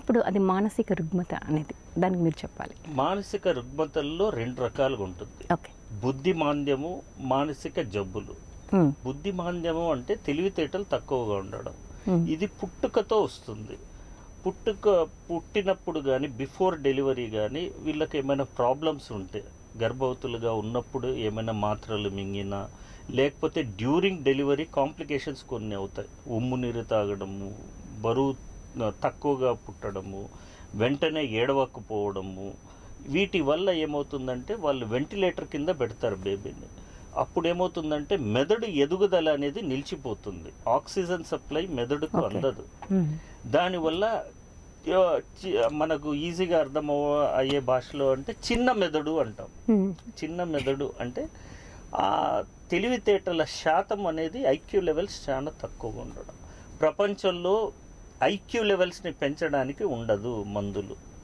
ఇప్పుడు అది మానసిక రుగ్మత అనేది దానికి మీరు చెప్పాలి. మానసిక రుగ్మతల్లో రెండు రకాలుగా ఉంటుంది. ఓకే. బుద్ధి మాంద్యము మానసిక జబ్బులు. బుద్ధి మాంద్యము అంటే తెలివితేటలు తక్కువగా ఉండడం. ఇది పుట్టుకతో వస్తుంది. పుట్టుక పుట్టినప్పుడు కానీ బిఫోర్ డెలివరీ కానీ వీళ్ళకి ఏమైనా ప్రాబ్లమ్స్ ఉంటే గర్భవతులుగా ఉన్నప్పుడు ఏమైనా మాత్రలు మింగినా లేకపోతే డ్యూరింగ్ డెలివరీ కాంప్లికేషన్స్ కొన్ని అవుతాయి. ఉమ్ము నీరు తాగడము బరువు తక్కువగా పుట్టడము వెంటనే ఏడవకపోవడము వీటి వల్ల ఏమవుతుందంటే వాళ్ళు వెంటిలేటర్ కింద పెడతారు బేబీని. అప్పుడు ఏమవుతుందంటే మెదడు ఎదుగుదల అనేది నిలిచిపోతుంది. ఆక్సిజన్ సప్లై మెదడుకు. అందదు. దానివల్ల మనకు ఈజీగా అర్థం అయ్యే భాషలో అంటే చిన్న మెదడు అంటాం. చిన్న మెదడు అంటే ఆ తెలివితేటల శాతం అనేది ఐక్యూ లెవెల్స్ చాలా తక్కువగా ఉండడం. ప్రపంచంలో ఐక్యూ లెవెల్స్ని పెంచడానికి ఉండదు మందులు.